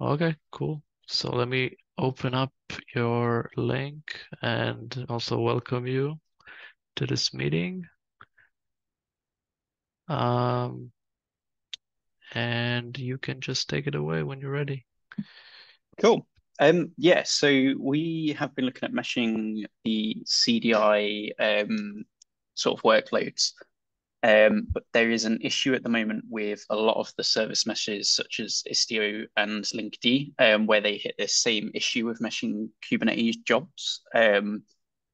Okay, cool. So let me open up your link and also welcome you to this meeting. Um, and you can just take it away when you're ready. Cool. Um, yeah, so we have been looking at meshing the CDI um, sort of workloads. Um, but there is an issue at the moment with a lot of the service meshes, such as Istio and Linkerd, um, where they hit this same issue with meshing Kubernetes jobs, um,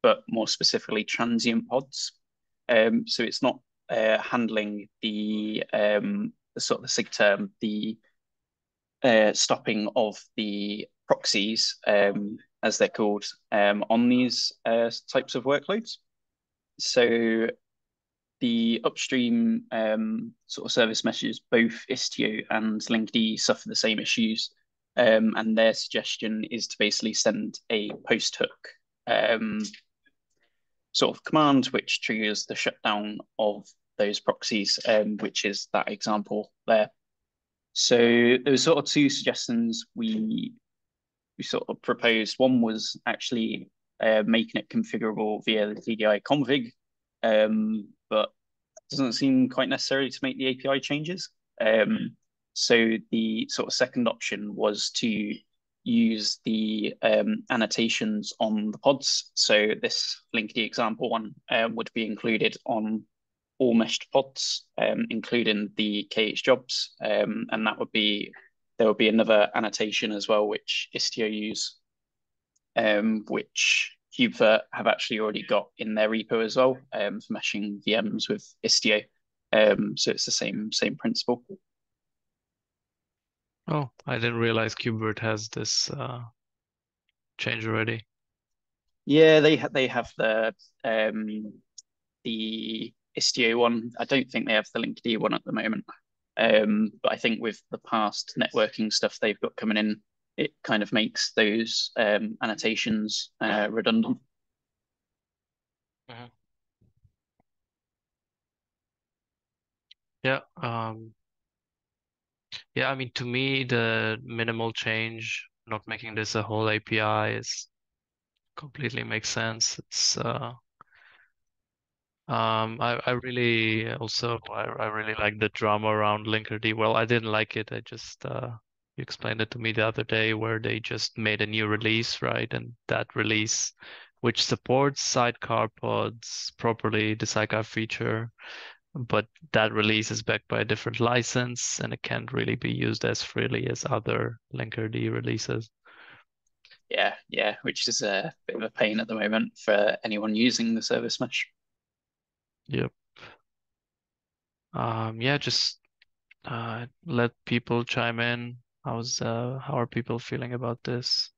but more specifically transient pods. Um, so it's not uh, handling the, um, the sort of the SIGTERM, the uh, stopping of the proxies, um, as they're called, on these uh, types of workloads. So the upstream um, sort of service meshes, both Istio and Linkerd suffer the same issues. Um, and their suggestion is to basically send a post hook um, sort of command which triggers the shutdown of those proxies, um, which is that example there. So there were sort of two suggestions we we sort of proposed. One was actually uh, making it configurable via the CDI config, um, but doesn't seem quite necessary to make the API changes. Um, so the sort of second option was to use the um, annotations on the pods. So this Linkerd example one uh, would be included on all meshed pods, um, including the KH jobs. Um, and that would be, there would be another annotation as well, which Istio use, um, which KubeVirt have actually already got in their repo as well um, for meshing VMs with Istio. Um, so it's the same same principle. Oh, I didn't realize KubeVirt has this uh, change already. Yeah, they ha they have the um, the Istio one. I don't think they have the Linkerd one at the moment. Um, but I think with the passt networking stuff they've got coming in, it kind of makes those um, annotations uh, redundant. Mm -hmm. Yeah. Um, yeah, I mean, to me, the minimal change, not making this a whole API is completely makes sense. It's uh, um, I, I really also I, I really like the drama around Linkerd. Well, I didn't like it. I just uh, you explained it to me the other day where they just made a new release, right? And that release, which supports sidecar pods properly, the sidecar feature, but that release is backed by a different license and it can't really be used as freely as other Linkerd releases. Yeah, yeah, which is a bit of a pain at the moment for anyone using the service mesh. Yep. Um, yeah, just uh, let people chime in. How's uh, how are people feeling about this?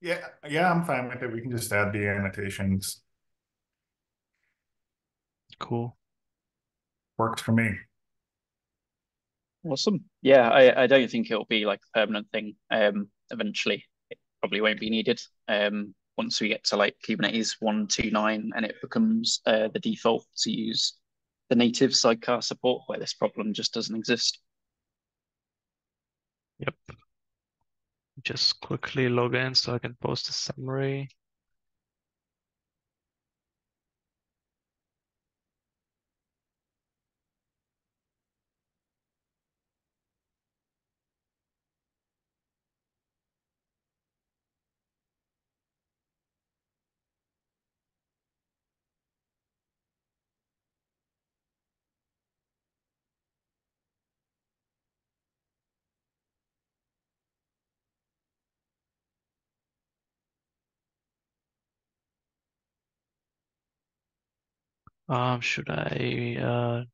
Yeah, yeah, I'm fine with it. We can just add the annotations. Cool. Works for me. Awesome. Yeah, I, I don't think it'll be like a permanent thing. Um, eventually, it probably won't be needed. Um, once we get to like Kubernetes 129 and it becomes uh, the default to use the native sidecar support where this problem just doesn't exist. Yep. Just quickly log in so I can post a summary. Um, should I uh,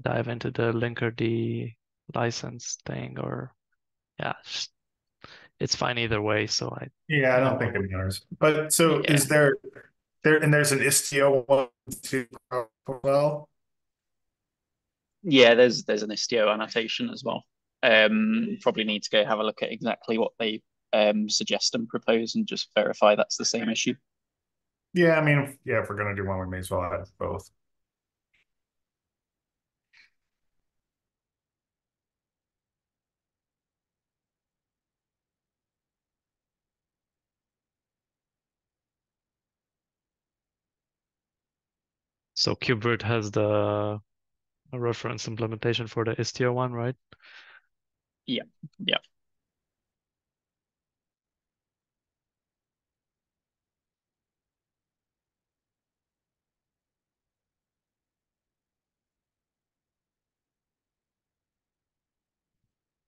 dive into the Linkerd license thing or yeah, it's fine either way. So I yeah, I don't think it matters. But so yeah. is there there and there's an Istio one too well? Yeah, there's there's an Istio annotation as well. Um, probably need to go have a look at exactly what they um, suggest and propose and just verify that's the same issue. Yeah, I mean, yeah, if we're gonna do one, we may as well have both. So KubeVirt has the reference implementation for the Istio one, right? Yeah, yeah.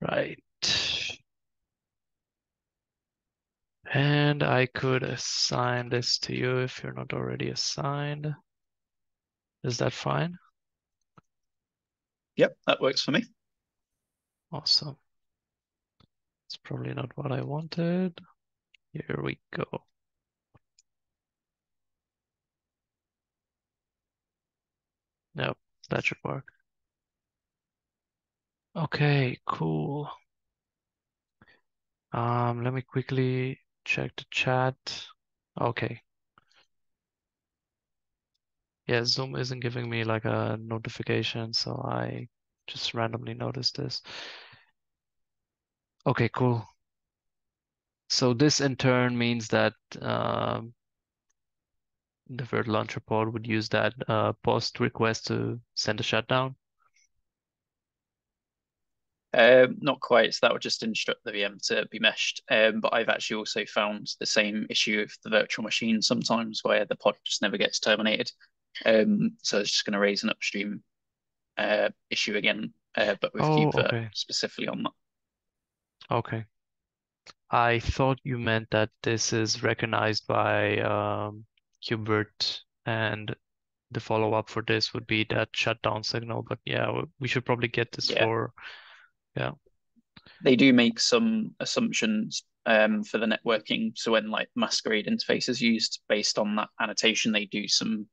Right. And I could assign this to you if you're not already assigned. Is that fine? Yep, that works for me. Awesome. It's probably not what I wanted. Here we go. Nope, that should work. Okay, cool. Um, let me quickly check the chat. Okay. Yeah, Zoom isn't giving me like a notification, so I just randomly noticed this. Okay, cool. So this in turn means that um, the Virt launcher pod would use that uh, post request to send a shutdown. Um, not quite. So that would just instruct the VM to be meshed. Um, but I've actually also found the same issue with the virtual machine sometimes where the pod just never gets terminated. Um, so it's just going to raise an upstream uh, issue again, uh, but with Oh, KubeVirt okay. specifically on that. Okay. I thought you meant that this is recognized by um, KubeVirt and the follow-up for this would be that shutdown signal. But yeah, we- we should probably get this Yeah. for, yeah. They do make some assumptions um, for the networking. So when like masquerade interface is used based on that annotation, they do some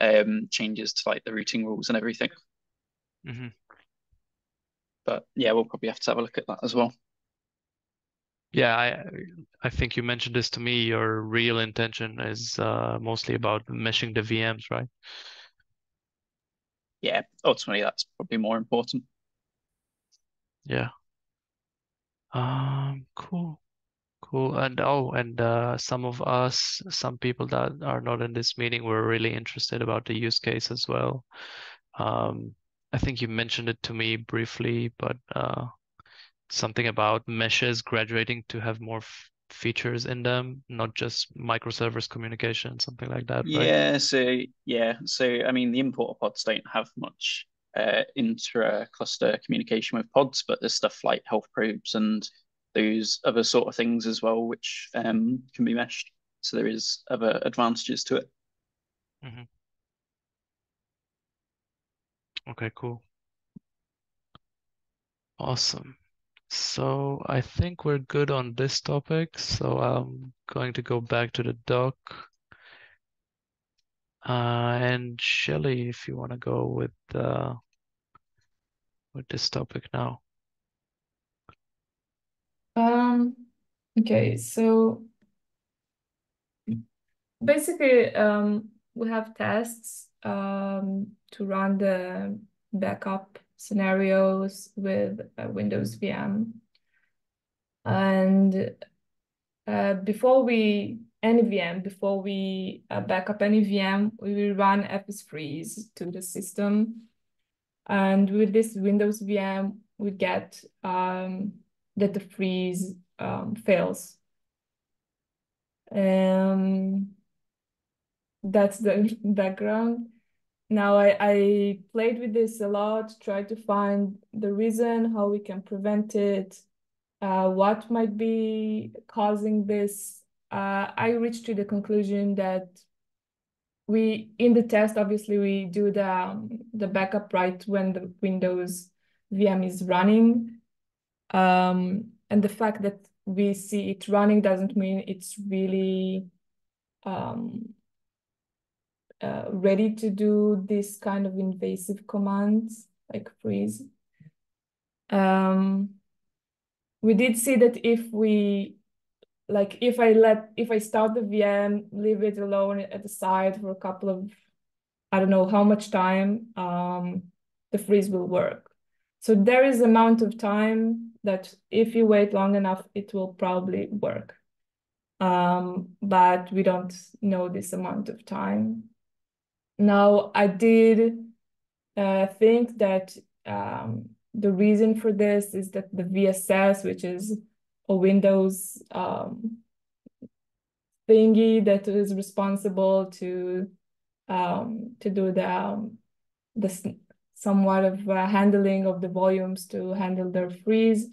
um, changes to like the routing rules and everything. hmm But yeah, we'll probably have to have a look at that as well. Yeah, I I think you mentioned this to me. Your real intention is uh, mostly about meshing the VMs, right? Yeah, ultimately that's probably more important. Yeah. Um, cool. Cool. And oh, and uh, some of us, some people that are not in this meeting were really interested about the use case as well. Um, I think you mentioned it to me briefly, but uh, something about meshes graduating to have more features in them, not just microservice communication, something like that, right? Yeah, so yeah, so I mean the importer pods don't have much uh, intra-cluster communication with pods, but there's stuff like health probes and those other sort of things as well, which um, can be meshed. So there is other advantages to it. hmm Okay, cool. Awesome. So I think we're good on this topic. So I'm going to go back to the doc. Uh, and Shelly, if you want to go with uh, with this topic now. Um, okay, so basically, um, we have tests um, to run the backup scenarios with uh, Windows VM. And uh, before we, any VM, before we uh, back up any VM, we will run fsfreeze to the system. And with this Windows VM, we get um, that the freeze um, fails. Um, that's the background. Now I, I played with this a lot, tried to find the reason, how we can prevent it, uh, what might be causing this. Uh, I reached to the conclusion that we, in the test, obviously we do the, um, the backup right when the Windows VM is running. Um, and the fact that we see it running doesn't mean it's really um, uh, ready to do this kind of invasive commands like freeze. Um, we did see that if we, like if I let, if I start the VM, leave it alone at the side for a couple of, I don't know how much time, um, the freeze will work. So there is amount of time that if you wait long enough, it will probably work. Um, but we don't know this amount of time. now I did uh, think that um, the reason for this is that the VSS, which is a Windows um, thingy that is responsible to um, to do the um, the somewhat of uh, handling of the volumes to handle their freeze,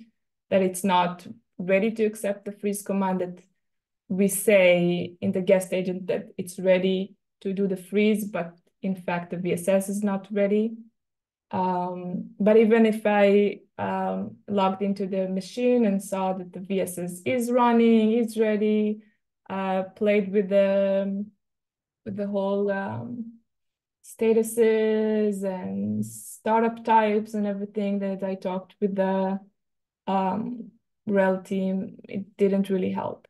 that it's not ready to accept the freeze command that we say in the guest agent that it's ready to do the freeze, but in fact the VSS is not ready. Um, but even if I um, logged into the machine and saw that the VSS is running, is ready, uh, played with the with the whole um, statuses and startup types and everything that I talked with the um, RHEL team, it didn't really help.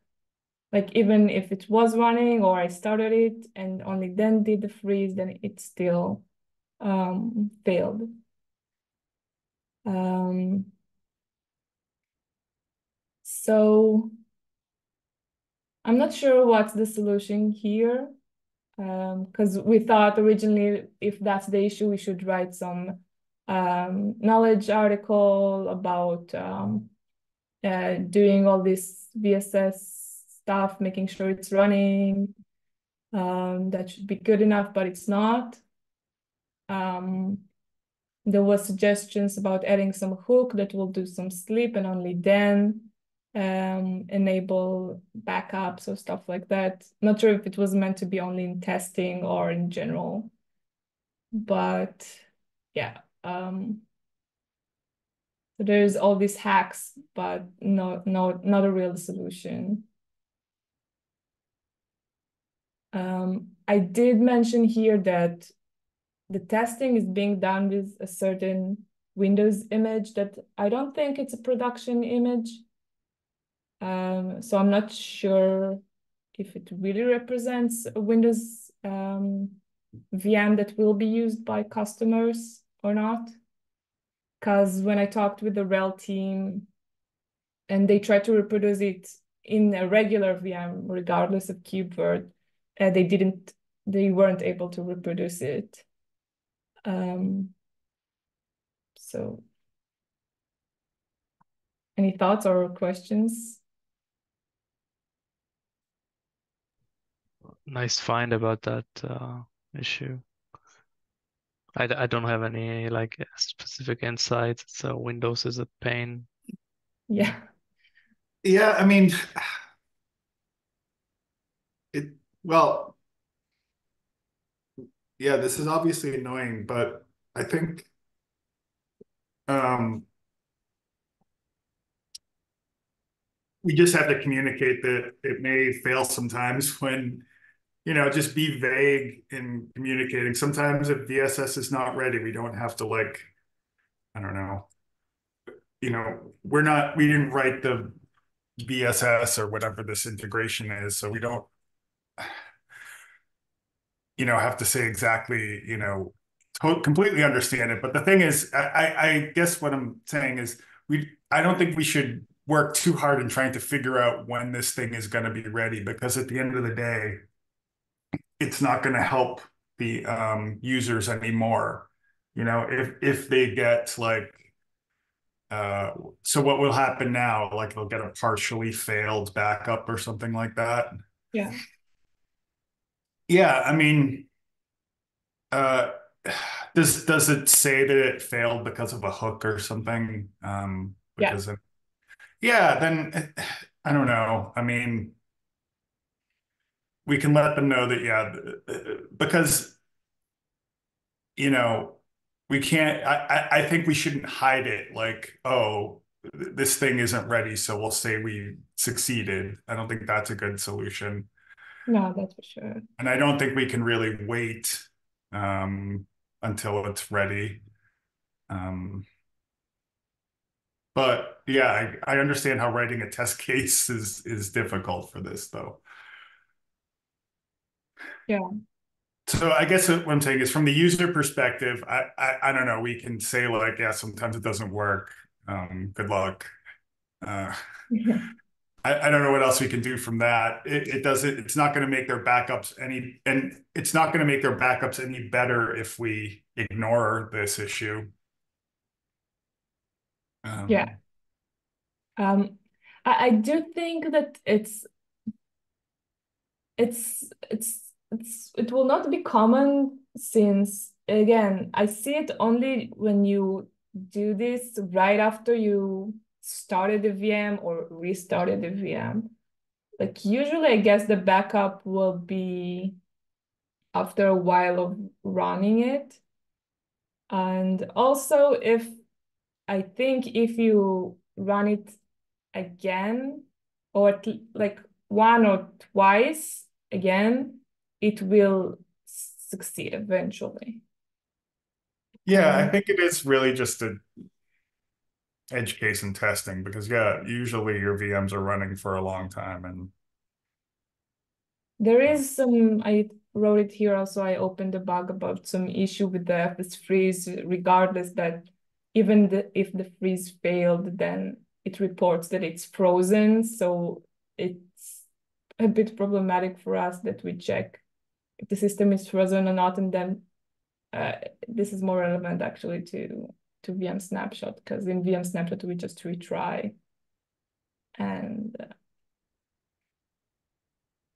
Like even if it was running or I started it and only then did the freeze, then it still um, failed. Um, so I'm not sure what's the solution here because um, we thought originally if that's the issue, we should write some um, knowledge article about um, uh, doing all this VSS stuff, making sure it's running. Um, that should be good enough, but it's not. Um, there was suggestions about adding some hook that will do some sleep and only then um, enable backups or stuff like that. Not sure if it was meant to be only in testing or in general, but yeah. Um, so there's all these hacks, but no, no, not a real solution. Um, I did mention here that the testing is being done with a certain Windows image that I don't think it's a production image. Um, so I'm not sure if it really represents a Windows um, VM that will be used by customers or not. Because when I talked with the RHEL team and they tried to reproduce it in a regular VM, regardless of KubeVirt, uh, they didn't, they weren't able to reproduce it. Um, so any thoughts or questions? Nice find about that uh, issue. I, I don't have any like specific insights. So Windows is a pain. Yeah. Yeah, I mean, it well, yeah, this is obviously annoying, but I think um we just have to communicate that it may fail sometimes when you know, just be vague in communicating. Sometimes if VSS is not ready, we don't have to like, I don't know, you know, we're not, we didn't write the VSS or whatever this integration is, so we don't, you know, have to say exactly, you know, completely understand it. But the thing is, I, I guess what I'm saying is we, I don't think we should work too hard in trying to figure out when this thing is going to be ready because at the end of the day, it's not going to help the um, users anymore. You know, if if they get like, uh, so what will happen now? Like they'll get a partially failed backup or something like that. Yeah. Yeah, I mean, uh, does does it say that it failed because of a hook or something? Um, because yeah. It, yeah, then I don't know. I mean, we can let them know that yeah because you know we can't i i think we shouldn't hide it like oh this thing isn't ready so we'll say we succeeded i don't think that's a good solution no that's for sure and i don't think we can really wait um until it's ready um but yeah I, I understand how writing a test case is is difficult for this though yeah. So I guess what I'm saying is from the user perspective, I, I, I don't know, we can say like, yeah, sometimes it doesn't work. Um, good luck. Uh, yeah. I, I don't know what else we can do from that. It, it doesn't, it's not going to make their backups any, and it's not going to make their backups any better if we ignore this issue. Um, Yeah. Um, I, I do think that it's it's it's it's it will not be common since again I see it only when you do this right after you started the VM or restarted the VM. Like usually I guess the backup will be after a while of running it. And also if I think if you run it again or at, like one or twice again, it will succeed eventually. Yeah, I Um, think it is really just a edge case and testing because yeah, usually your VMs are running for a long time and There is some, I wrote it here also, I opened a bug about some issue with the FS freeze, regardless that even the, if the freeze failed, then it reports that it's frozen. So it's a bit problematic for us that we check if the system is frozen or not. And then uh, this is more relevant actually to, to VM snapshot because in VM snapshot, we just retry and uh,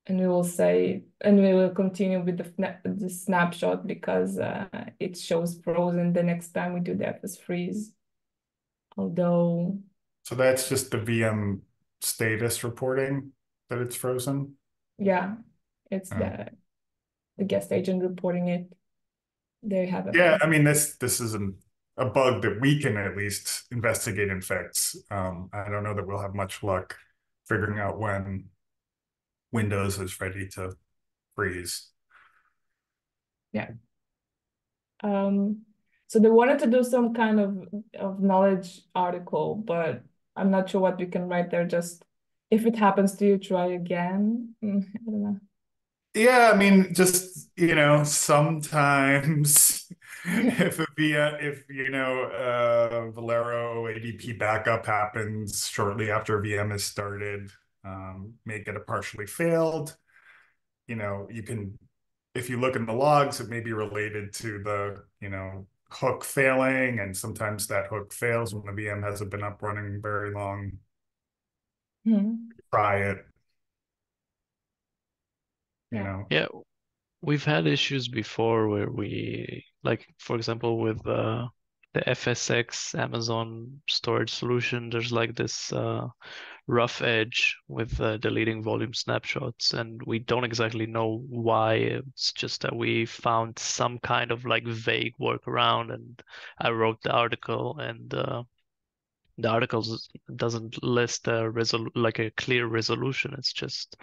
and we will say and we will continue with the, the snapshot because uh, it shows frozen the next time we do the FS freeze. Although so that's just the VM status reporting that it's frozen. yeah, it's Oh. the the guest agent reporting it. There you have it. Yeah, I mean this this isn't a bug that we can at least investigate and fix. Um, I don't know that we'll have much luck figuring out when Windows is ready to freeze. Yeah. Um, so they wanted to do some kind of of knowledge article, but I'm not sure what we can write there. Just if it happens to you, try again. I don't know. Yeah, I mean, just you know, sometimes if a via if you know uh Velero ADP backup happens shortly after VM is started, um, make it a partially failed. You know, you can if you look in the logs, it may be related to the, you know, hook failing, and sometimes that hook fails when the VM hasn't been up running very long. Hmm. Try it. You Yeah. know. Yeah, we've had issues before where we, like, for example, with uh, the FSX Amazon storage solution, there's like this uh, rough edge with uh, deleting volume snapshots, and we don't exactly know why. It's just that we found some kind of like vague workaround, and I wrote the article, and uh, the article doesn't list a resol like a clear resolution. It's just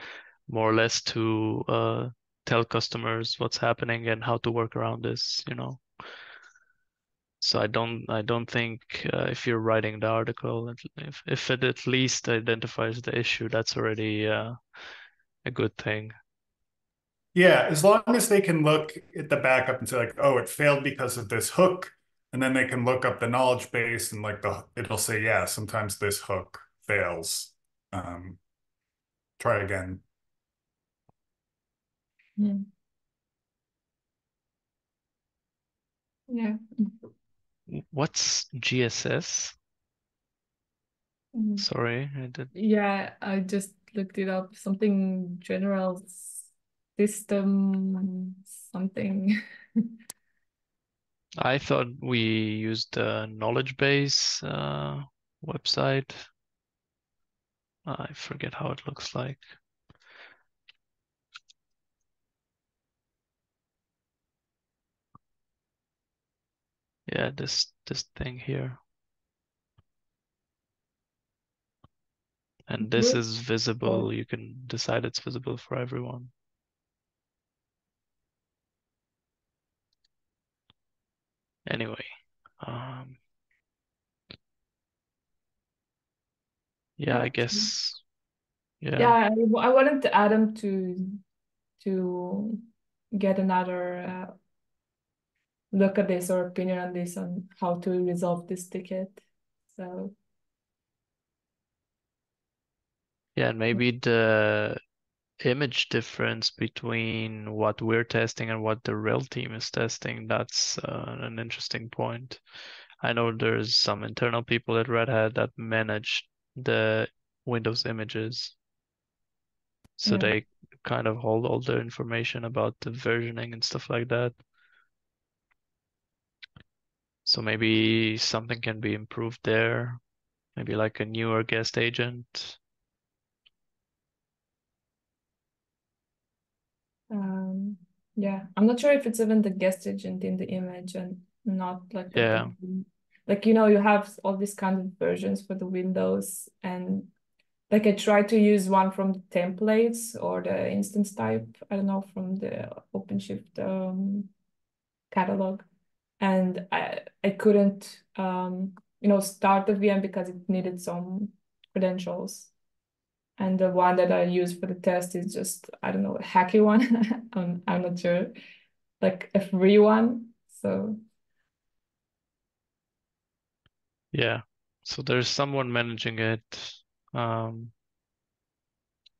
more or less to uh, tell customers what's happening and how to work around this, you know. So I don't I don't think uh, if you're writing the article, if if it at least identifies the issue, that's already uh, a good thing. Yeah, as long as they can look at the backup and say like, oh, it failed because of this hook, and then they can look up the knowledge base and like the it'll say, yeah, sometimes this hook fails. Um, try again. Hmm. Yeah. What's GSS? Mm. Sorry, I did. Yeah, I just looked it up. Something general system something. I thought we used the knowledge base uh, website. I forget how it looks like. Yeah, this this thing here. And this is visible. You can decide it's visible for everyone. Anyway, um, yeah, I guess, yeah. Yeah, I, I wanted Adam to to get another uh, look at this or opinion on this on how to resolve this ticket. So Yeah, and maybe the image difference between what we're testing and what the RHEL team is testing, that's uh, an interesting point. I know there's some internal people at Red Hat that manage the Windows images. So Yeah. they kind of hold all the information about the versioning and stuff like that. So maybe something can be improved there. Maybe like a newer guest agent. Um, yeah, I'm not sure if it's even the guest agent in the image and not like Yeah. big- like you know you have all these kind of versions for the Windows and like I try to use one from the templates or the instance type, I don't know, from the OpenShift um, catalog. And I I couldn't um, you know start the VM because it needed some credentials. And the one that I use for the test is just, I don't know, a hacky one. I'm, I'm not sure, like a free one. So Yeah. So there's someone managing it. Um,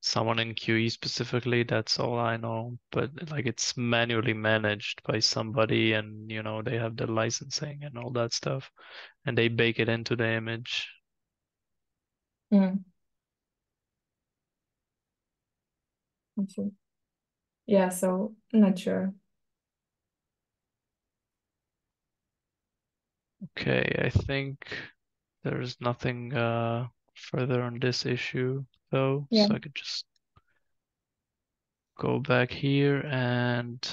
someone in QE specifically, that's all I know. But like it's manually managed by somebody and you know, they have the licensing and all that stuff. And they bake it into the image. mm. See. Yeah, so I'm not sure. Okay, I think there's nothing uh further on this issue though, Yeah. so I could just go back here and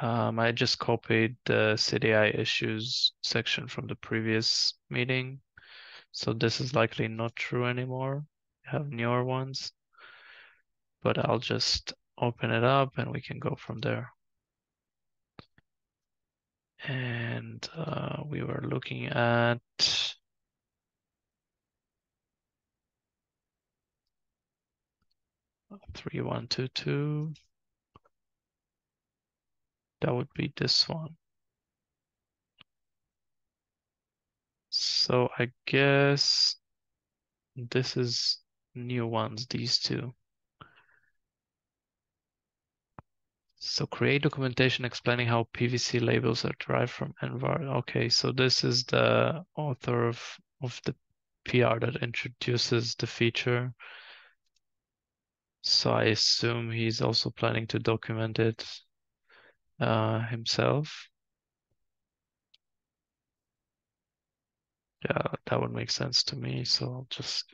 um, I just copied the CDI issues section from the previous meeting. So this is likely not true anymore. We have newer ones, but I'll just open it up and we can go from there. And uh, we were looking at three one two two. That would be this one. So I guess this is new ones, these two. So create documentation explaining how PVC labels are derived from Envar. Okay, so this is the author of, of the PR that introduces the feature. So I assume he's also planning to document it uh, himself. Yeah, that would make sense to me. So I'll just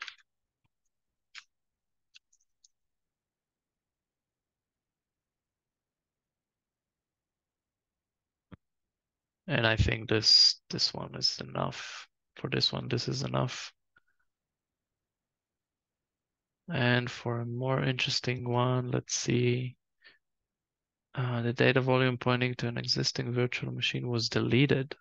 and I think this this one is enough. For this one, this is enough. And for a more interesting one, let's see. Uh, the data volume pointing to an existing virtual machine was deleted.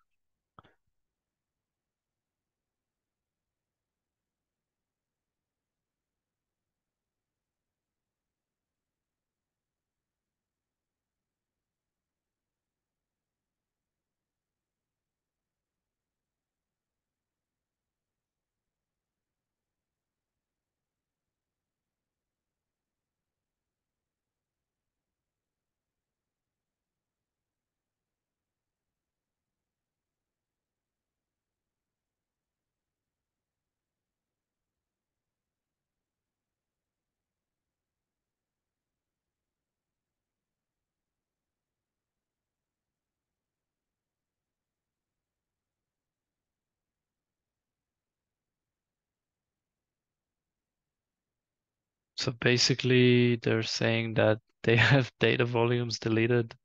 So basically, they're saying that they have data volumes deleted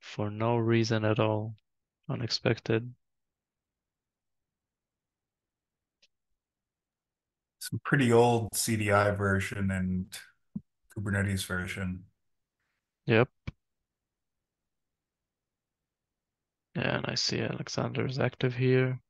for no reason at all. Unexpected. Some pretty old CDI version and Kubernetes version. Yep. Yeah, and I see Alexander is active here.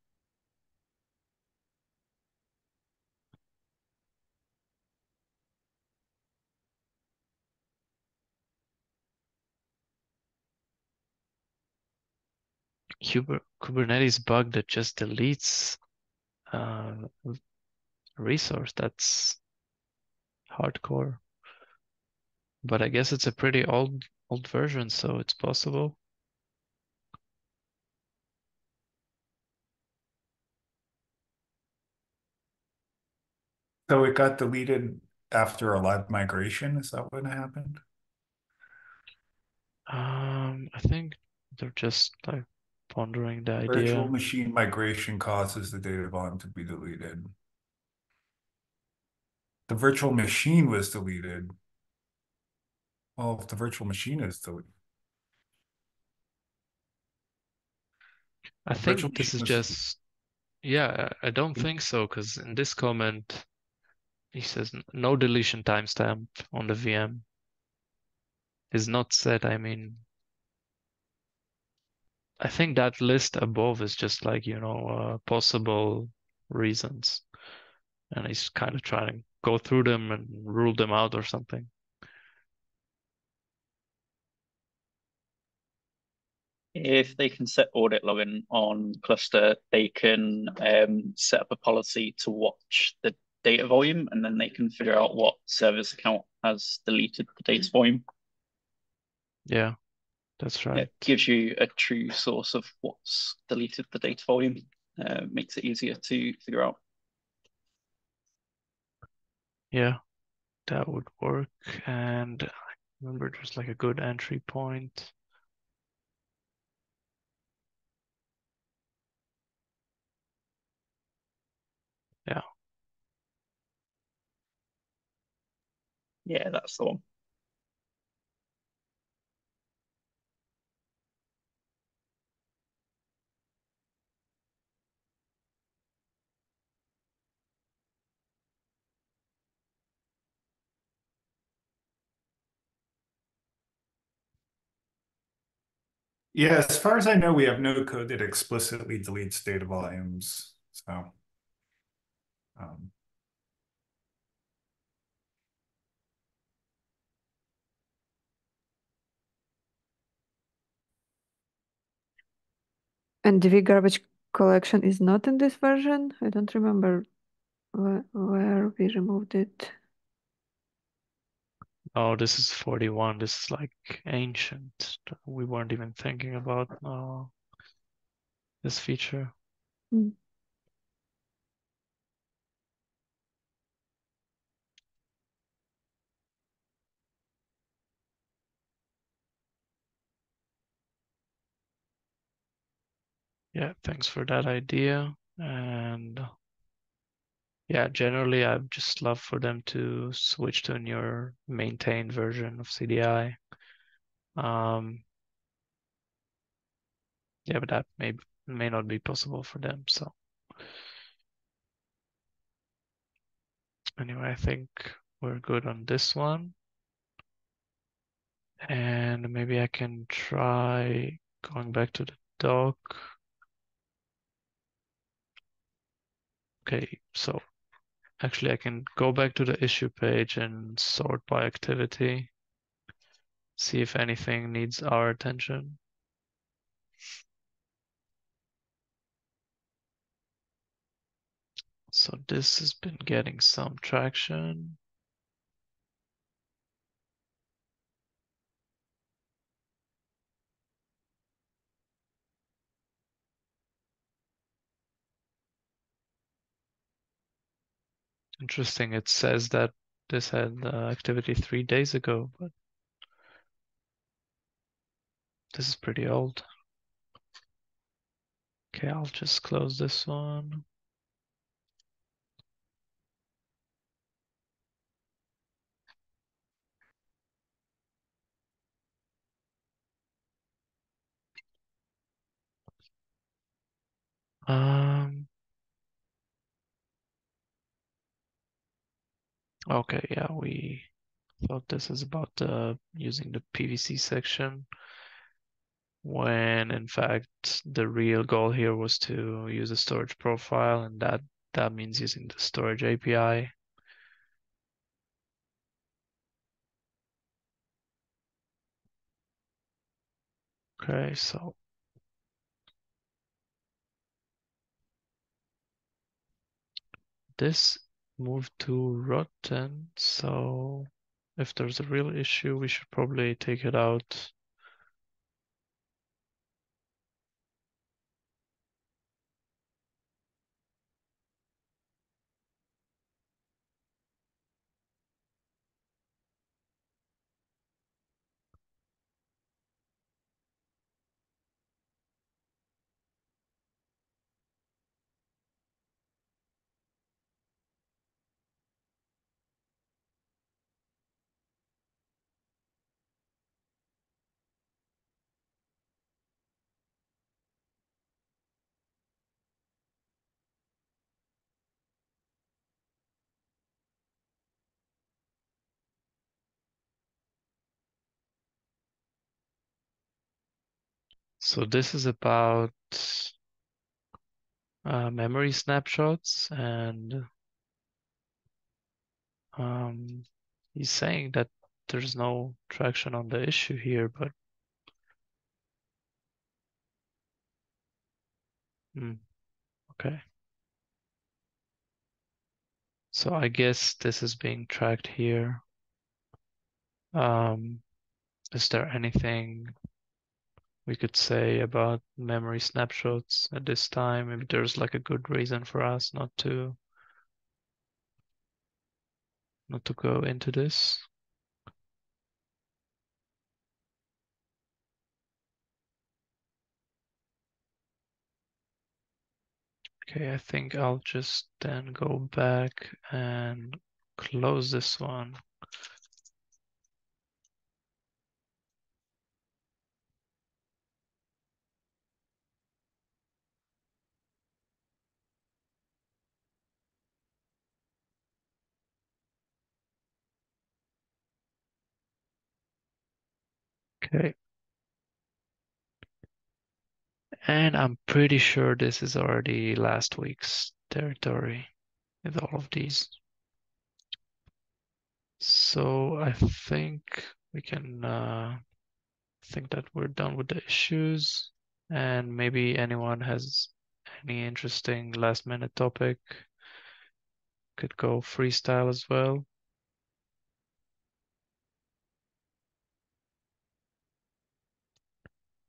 Kubernetes bug that just deletes uh, resource. That's hardcore. But I guess it's a pretty old old version, so it's possible. So it got deleted after a live migration. Is that what happened? Um, I think they're just like pondering the idea. Virtual machine migration causes the data volume to be deleted. The virtual machine was deleted. Well, if the virtual machine is deleted. I think virtual this is just, yeah, I don't Mm. think so, because in this comment, he says no deletion timestamp on the VM. Is not set, I mean, I think that list above is just like, you know, uh, possible reasons. And he's kind of trying to go through them and rule them out or something. If they can set audit login on cluster, they can um, set up a policy to watch the data volume, and then they can figure out what service account has deleted the data volume. Yeah, that's right. It gives you a true source of what's deleted the data volume. Uh, makes it easier to figure out. Yeah, that would work. And I remember it was like a good entry point. Yeah. Yeah, that's the one. Yeah, as far as I know, we have no code that explicitly deletes data volumes. So. Um, And DV garbage collection is not in this version. I don't remember where, where we removed it. Oh, this is 41. This is like ancient. We weren't even thinking about uh, this feature. Hmm. Yeah, thanks for that idea. And yeah, generally, I'd just love for them to switch to a newer maintained version of CDI. Um, yeah, but that may may not be possible for them. So anyway, I think we're good on this one. And maybe I can try going back to the doc. Okay, so actually I can go back to the issue page and sort by activity. See if anything needs our attention. So this has been getting some traction. Interesting, it says that this had uh, activity three days ago, but this is pretty old. Okay, I'll just close this one. Um, okay, yeah, we thought this is about uh, using the PVC section when in fact the real goal here was to use a storage profile and that that means using the storage API. Okay, so this moved to rotten. So if there's a real issue, we should probably take it out. So this is about uh, memory snapshots and um, he's saying that there's no traction on the issue here, but hmm, okay. So I guess this is being tracked here. Um, is there anything we could say about memory snapshots at this time? Maybe there's like a good reason for us not to not to go into this. Okay, I think I'll just then go back and close this one. Okay. And I'm pretty sure this is already last week's territory with all of these. So I think we can uh, think that we're done with the issues and maybe anyone has any interesting last minute topic could go freestyle as well.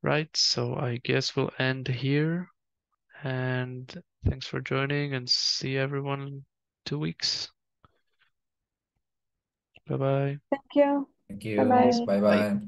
Right, so I guess we'll end here. And thanks for joining and see everyone in two weeks. Bye bye. Thank you. Thank you. Bye-bye. Bye bye.